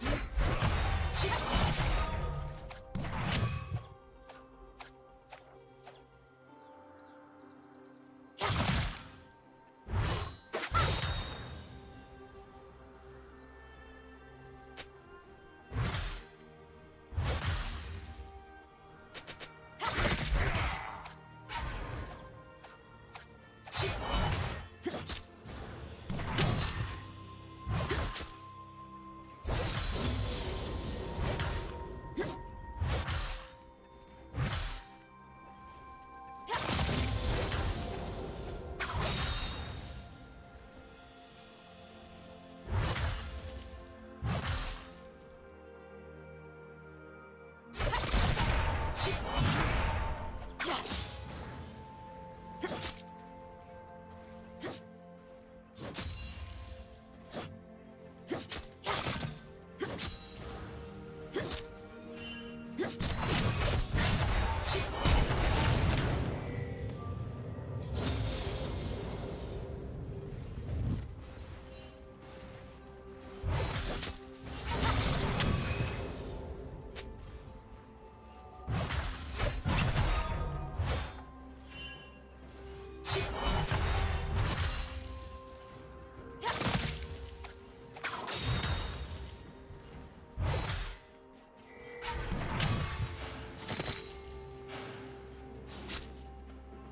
you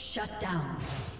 Shut down.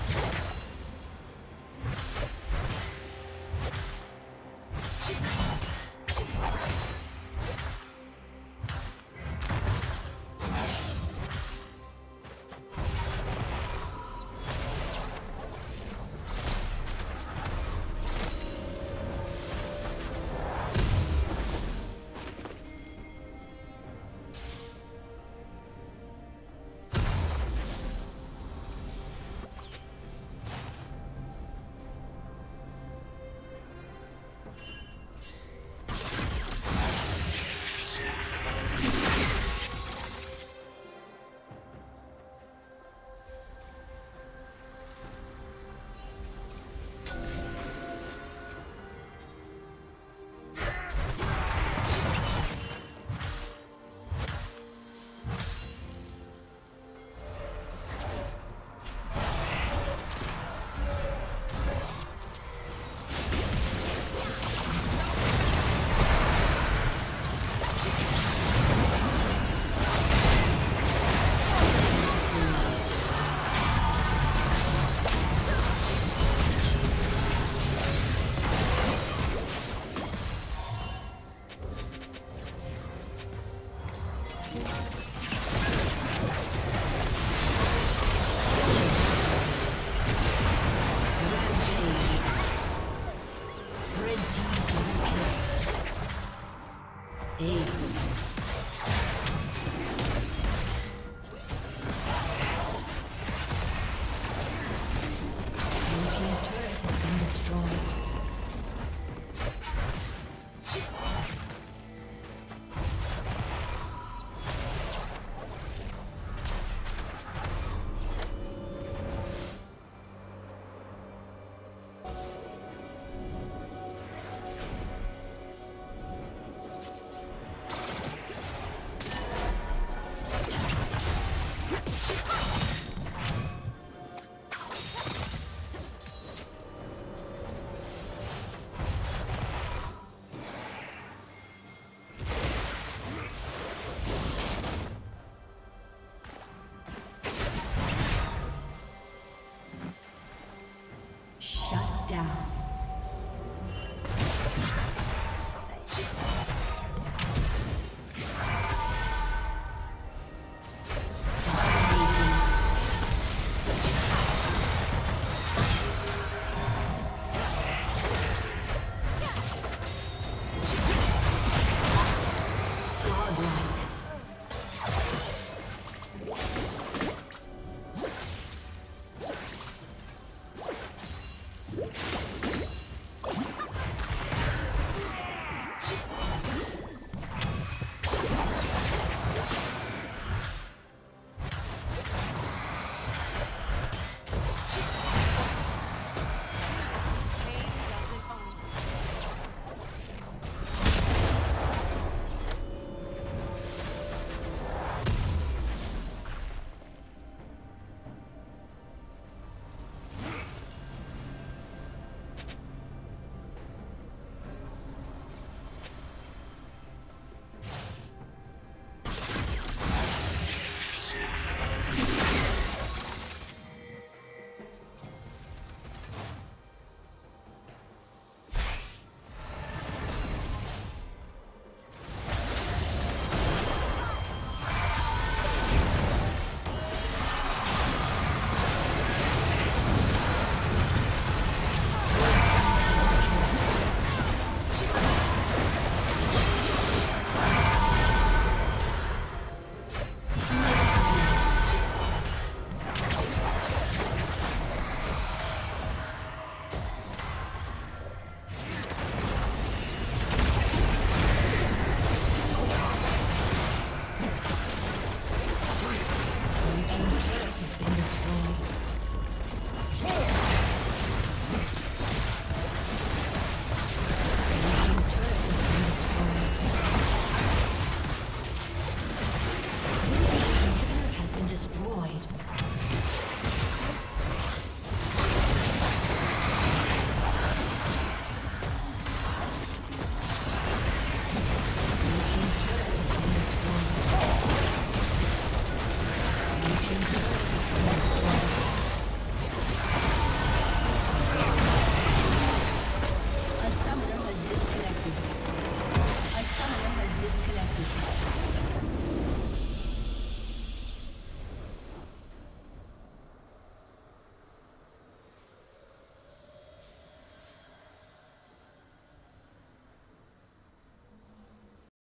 下。